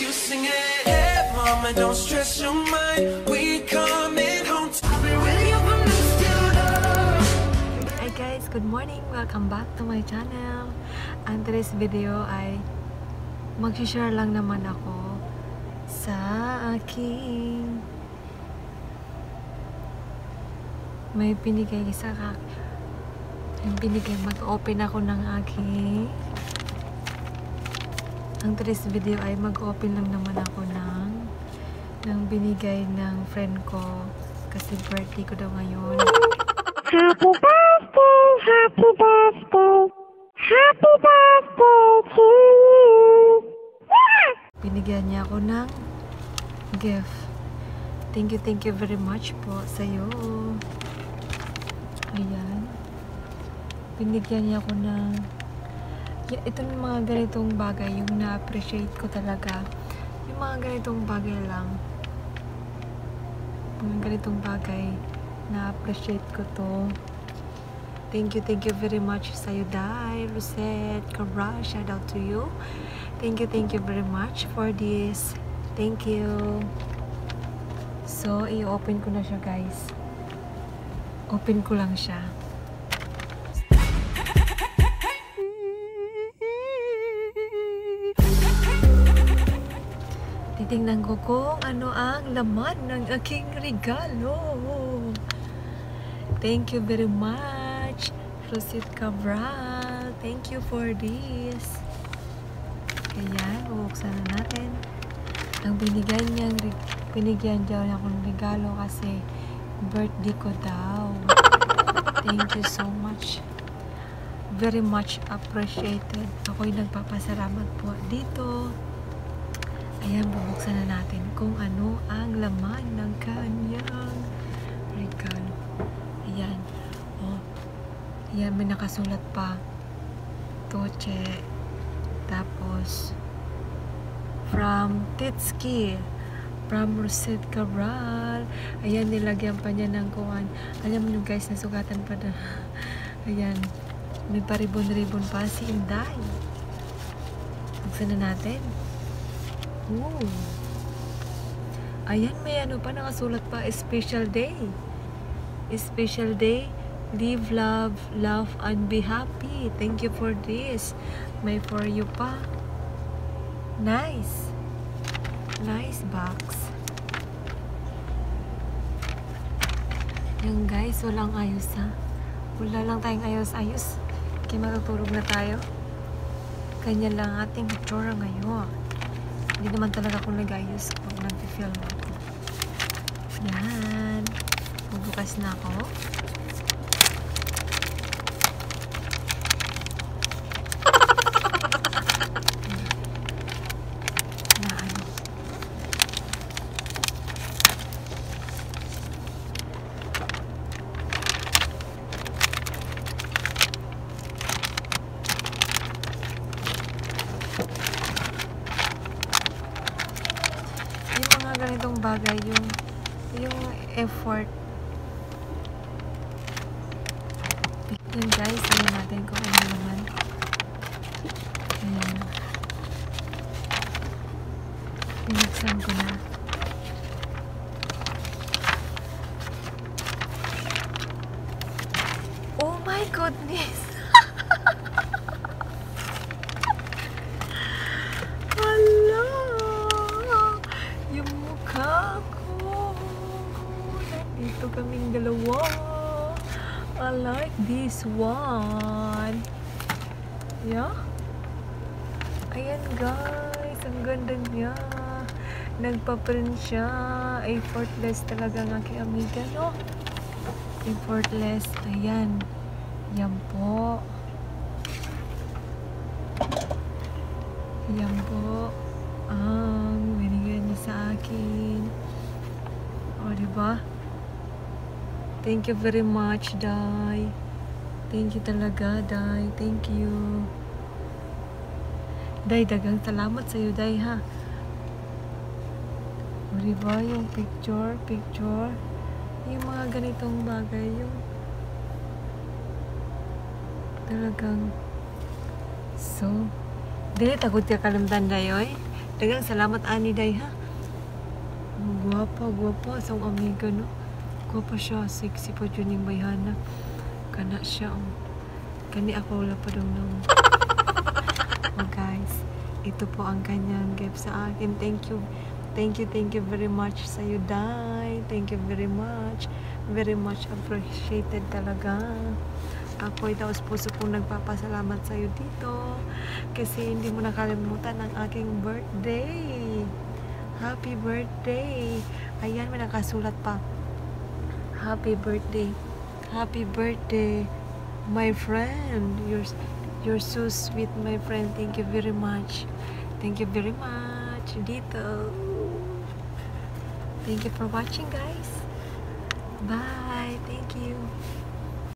you singing. Hey, mama, don't stress your mind. We coming home. I'll be with you from till dawn. Hi guys, good morning! Welcome back to my channel. Ang today's video ay mag-share lang naman ako sa aking may binigay sa kak yung binigay mag-open ako ng aking ang today's video ay mag-open lang naman ako ng ng binigay ng friend ko kasi birthday ko daw ngayon Happy birthday, happy birthday, happy birthday to you. binigyan niya ako ng gift. Thank you, thank you very much po sa iyo. Ayan. Binigyan niya ako ng ito yung mga ganitong bagay yung na-appreciate ko talaga. Yung mga ganitong bagay lang. Mga ganitong bagay na-appreciate ko to. Thank you, thank you very much sa iyo, Dai, Rosette, Cabra, shout out to you. Thank you, thank you very much for this. Thank you. So, i-open ko na siya, guys. Open ko lang siya. Titingnan ko kung ano ang laman ng aking regalo. Thank you very much, Rosette Cabral. Thank you for this. Ayan, bubuksan na natin. Ang binigyan niya, binigyan daw niya akong regalo kasi birthday ko daw. Thank you so much. Very much appreciated. Ako'y nagpapasalamat po dito. Ayan, bubuksan na natin kung ano ang laman ng kanyang regalo. Ayan. Oh. Ayan, may nakasulat pa. Toche. Tapos, from Titski. From Rosette Cabral. Ayan, nilagyan pa niya ng kuwan. Alam niyo guys, nasugatan pa na. Ayan. May paribon-ribon pa si Inday. Buksan na natin. Ooh. Ayan, may ano pa, nakasulat pa, special day. Special day, live, love, love, and be happy. Thank you for this. May for you pa. Nice. Nice box. Yan guys, walang ayos ha. Wala lang tayong ayos-ayos. Kaya matutulog na tayo. Kanya lang ating itsura ngayon. Hindi naman talaga ako nag-ayos pag nag-film ako. Yan. Bubukas na ako. Na ano. Yung ganitong bagay, yung yung effort. Yun guys, tingnan natin kung ano naman. Ayan. Pinuksan ko na. Oh my goodness! Nandito kaming dalawa. I like this one. Yeah? Ayan guys, ang ganda niya. Nagpa-print siya. Effortless talaga ng aking amiga, no? Effortless. Ayan. Yan po. Thank you very much, Dai. Thank you talaga, Dai. Thank you. Day, dagang salamat sa'yo, Day, ha? O, diba? Yung picture, picture. Yung mga ganitong bagay, yung talagang so, dili tagod ka kalimtan dayoy. Dagang salamat ani day ha. Guwapa, guwapa sa akong amiga no. Guwapa siya, sexy pa yun yung bayhana. Kana siya. oh. Kani ako wala pa daw nang. oh guys, ito po ang kanyang gift sa akin. Thank you. Thank you, thank you very much sa iyo, Day. Thank you very much. Very much appreciated talaga. Ako ay taos puso pong nagpapasalamat sa iyo dito. Kasi hindi mo nakalimutan ang aking birthday. Happy birthday. Ayan, may nakasulat pa. Happy birthday. Happy birthday, my friend. You're, you're so sweet, my friend. Thank you very much. Thank you very much. Dito. Thank you for watching, guys. Bye. Thank you.